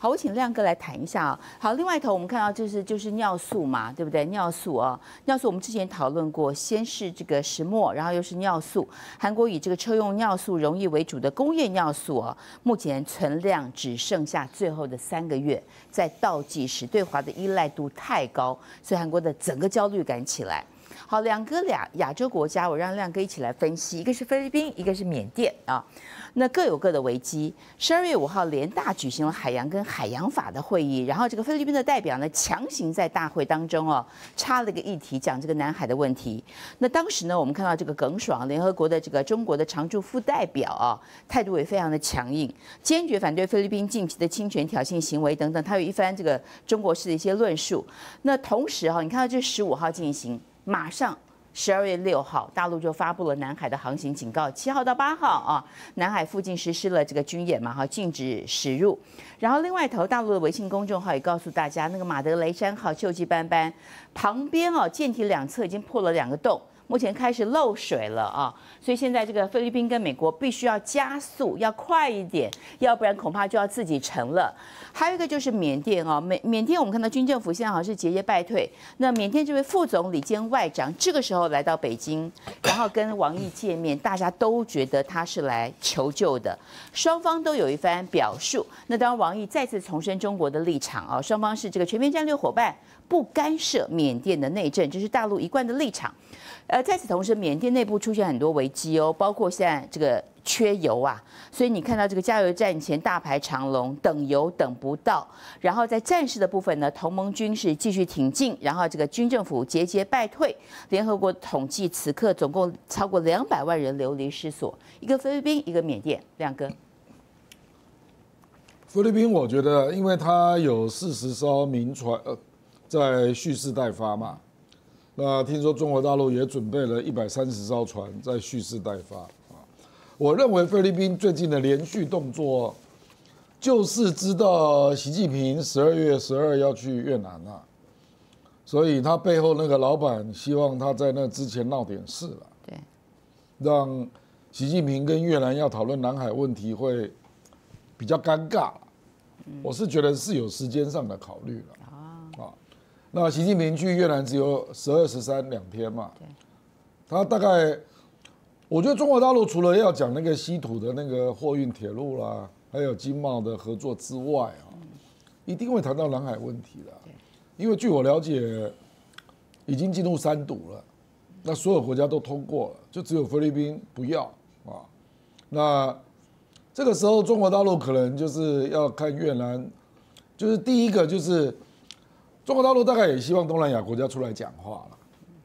好，我请亮哥来谈一下啊。好，另外一头我们看到就是就是尿素嘛，对不对？尿素啊，尿素我们之前讨论过，先是这个石墨，然后又是尿素。韩国以这个车用尿素容易为主的工业尿素啊，目前存量只剩下最后的三个月，在倒计时，对华的依赖度太高，所以韩国的整个焦虑感起来。好，两个俩亚洲国家，我让亮哥一起来分析，一个是菲律宾，一个是缅甸啊，那各有各的危机。十二月五号，联大举行了海洋跟海洋法的会议，然后这个菲律宾的代表呢，强行在大会当中哦，插了个议题，讲这个南海的问题。那当时呢，我们看到这个耿爽，联合国的这个中国的常驻副代表啊，态度也非常的强硬，坚决反对菲律宾近期的侵权挑衅行为等等，他有一番这个中国式的一些论述。那同时哈，你看到这十五号进行。马上十二月六号，大陆就发布了南海的航行警告。七号到八号啊，南海附近实施了这个军演嘛，哈，禁止驶入。然后另外一头，大陆的微信公众号也告诉大家，那个马德雷山号锈迹斑斑，旁边哦舰体两侧已经破了两个洞。目前开始漏水了啊，所以现在这个菲律宾跟美国必须要加速，要快一点，要不然恐怕就要自己沉了。还有一个就是缅甸啊，缅缅甸我们看到军政府现在好像是节节败退。那缅甸这位副总理兼外长这个时候来到北京，然后跟王毅见面，大家都觉得他是来求救的，双方都有一番表述。那当，王毅再次重申中国的立场啊，双方是这个全面战略伙伴，不干涉缅甸的内政，这是大陆一贯的立场。呃，在此同时，缅甸内部出现很多危机哦，包括现在这个缺油啊，所以你看到这个加油站前大排长龙，等油等不到。然后在战事的部分呢，同盟军是继续挺进，然后这个军政府节节败退。联合国统计，此刻总共超过两百万人流离失所，一个菲律宾，一个缅甸，两个。菲律宾，我觉得，因为它有四十艘民船呃在蓄势待发嘛。那听说中国大陆也准备了一百三十艘船在蓄势待发啊！我认为菲律宾最近的连续动作，就是知道习近平十二月十二要去越南了，所以他背后那个老板希望他在那之前闹点事了，对，让习近平跟越南要讨论南海问题会比较尴尬。我是觉得是有时间上的考虑了。那习近平去越南只有十二十三两天嘛？他大概，我觉得中国大陆除了要讲那个稀土的那个货运铁路啦，还有经贸的合作之外啊，一定会谈到南海问题的。因为据我了解，已经进入三堵了，那所有国家都通过了，就只有菲律宾不要啊。那这个时候中国大陆可能就是要看越南，就是第一个就是。中国大陆大概也希望东南亚国家出来讲话了，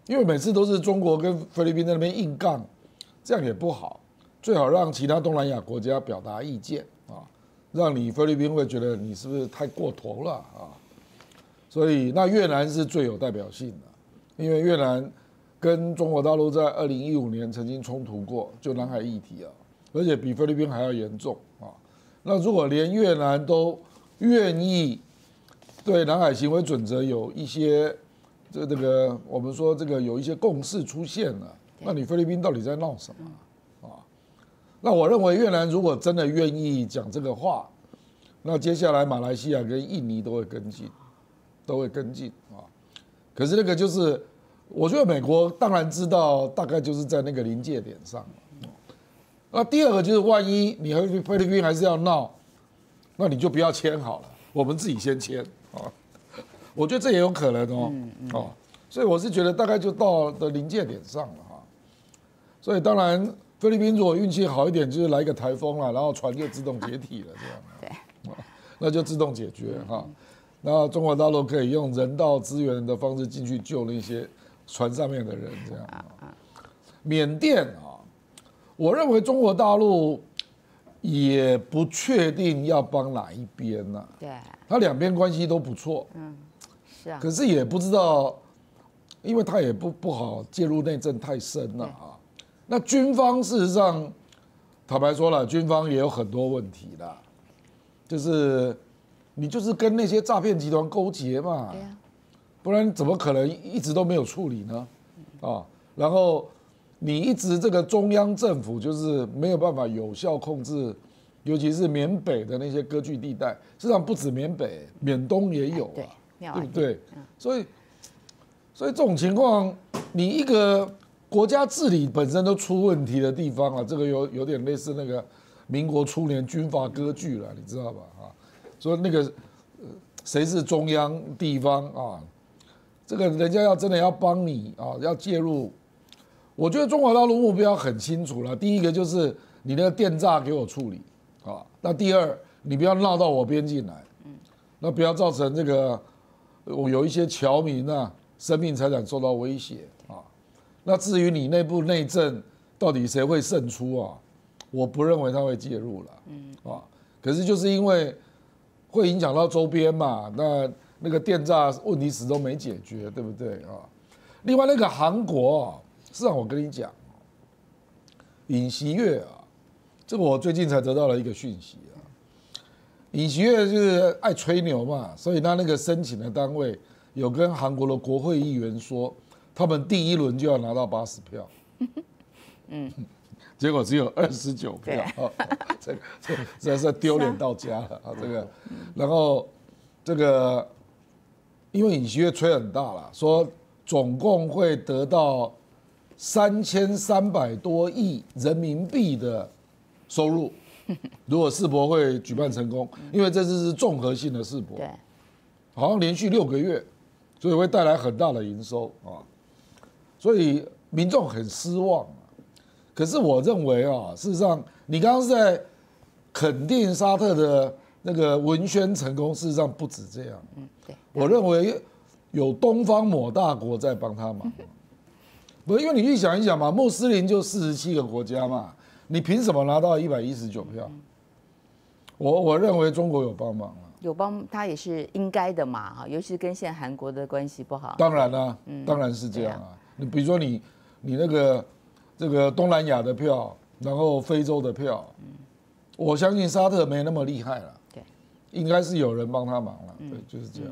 因为每次都是中国跟菲律宾在那边硬杠，这样也不好，最好让其他东南亚国家表达意见啊，让你菲律宾会觉得你是不是太过头了啊？所以那越南是最有代表性的，因为越南跟中国大陆在二零一五年曾经冲突过，就南海议题啊，而且比菲律宾还要严重啊。那如果连越南都愿意。对南海行为准则有一些，这这个我们说这个有一些共识出现了，那你菲律宾到底在闹什么啊？那我认为越南如果真的愿意讲这个话，那接下来马来西亚跟印尼都会跟进，都会跟进啊。可是那个就是，我觉得美国当然知道，大概就是在那个临界点上。那第二个就是，万一你和菲律宾还是要闹，那你就不要签好了，我们自己先签。啊，我觉得这也有可能哦，哦，所以我是觉得大概就到的临界点上了哈，所以当然菲律宾如果运气好一点，就是来一个台风了，然后船就自动解体了这样，对，那就自动解决哈，那中国大陆可以用人道资源的方式进去救那些船上面的人这样。啊，缅甸啊，我认为中国大陆。也不确定要帮哪一边呢？对，他两边关系都不错。嗯，是啊。可是也不知道，因为他也不不好介入内政太深了啊。那军方事实上，坦白说了，军方也有很多问题的，就是你就是跟那些诈骗集团勾结嘛。对呀。不然怎么可能一直都没有处理呢？啊，然后。你一直这个中央政府就是没有办法有效控制尤其是缅北的那些割据地带，实际上不止缅北，缅东也有对对不对？所以，所以这种情况，你一个国家治理本身都出问题的地方啊，这个有有点类似那个民国初年军阀割据了，你知道吧？啊，所以那个呃谁是中央地方啊？这个人家要真的要帮你啊，要介入，我觉得中国大陆目标很清楚了。第一个就是你那个电诈给我处理啊，那第二你不要闹到我边境来，那不要造成这个我有一些侨民啊生命财产受到威胁啊。那至于你内部内政到底谁会胜出啊，我不认为他会介入了，嗯啊，可是就是因为会影响到周边嘛，那那个电诈问题始终没解决，对不对啊？另外那个韩国啊，事实上我跟你讲，尹锡悦啊，这个我最近才得到了一个讯息啊，尹锡悦就是爱吹牛嘛，所以他那个申请的单位有跟韩国的国会议员说，他们第一轮就要拿到八十票，嗯，结果只有二十九票，哦这个这个这是丢脸到家了啊！这个，然后这个因为尹锡悦吹很大了，说总共会得到三千三百多亿人民币的收入。如果世博会举办成功，因为这次是综合性的世博，对，好像连续六个月，所以会带来很大的营收啊，所以民众很失望啊。可是我认为啊，事实上你刚刚是在肯定沙特的那个文宣成功，事实上不止这样。嗯，对，我认为有东方某大国在帮他忙，不是，因为你去想一想嘛，穆斯林就四十七个国家嘛，你凭什么拿到一百一十九票？我我认为中国有帮忙啊，有帮他也是应该的嘛，哈，尤其是跟现在韩国的关系不好，当然啦、当然是这样啊。你比如说你你那个这个东南亚的票，然后非洲的票，我相信沙特没那么厉害了，对，应该是有人帮他忙了，对，就是这样。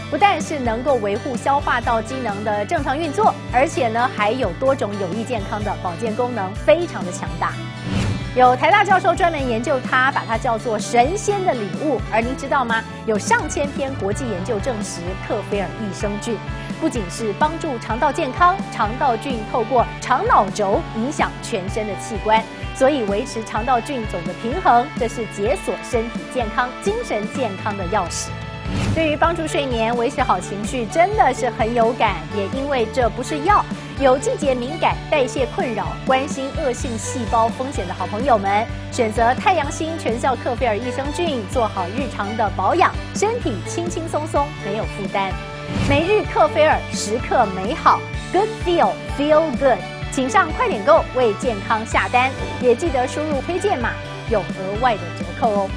不但是能够维护消化道机能的正常运作，而且呢还有多种有益健康的保健功能，非常的强大。有台大教授专门研究它，把它叫做神仙的礼物。而您知道吗？有上千篇国际研究证实，克菲尔益生菌不仅是帮助肠道健康，肠道菌透过肠脑轴影响全身的器官，所以维持肠道菌种的平衡，这是解锁身体健康、精神健康的钥匙。对于帮助睡眠、维持好情绪，真的是很有感。也因为这不是药，有季节敏感、代谢困扰、关心恶性细胞风险的好朋友们，选择太阳星全效克菲尔益生菌，做好日常的保养，身体轻轻松松，没有负担。每日克菲尔，时刻美好，Good feel feel good。请上快点购为健康下单，也记得输入推荐码，有额外的折扣哦。